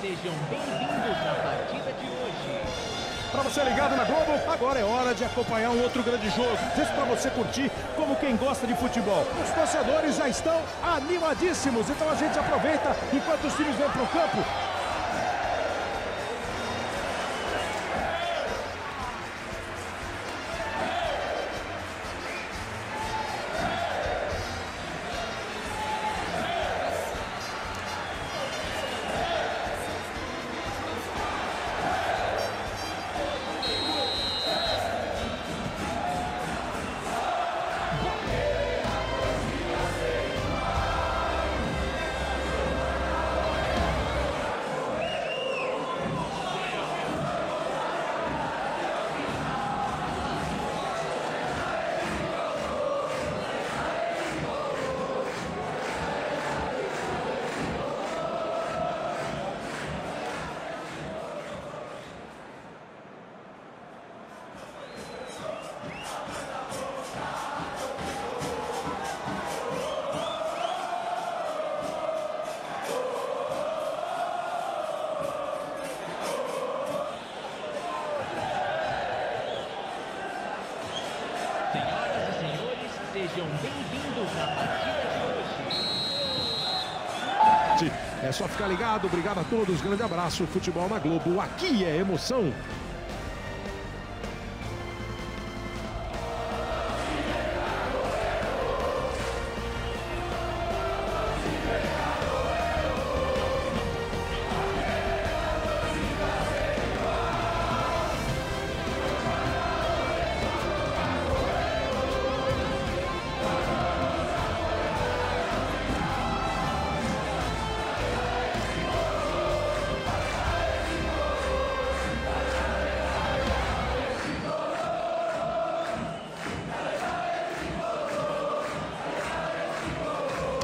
sejam bem-vindos à partida de hoje. Para você ligado na Globo, agora é hora de acompanhar um outro grande jogo. Isso para você curtir como quem gosta de futebol. Os torcedores já estão animadíssimos, então a gente aproveita enquanto os times vêm para o campo. Sejam bem-vindos à partida de hoje. É só ficar ligado, obrigado a todos, grande abraço. Futebol na Globo, aqui é emoção.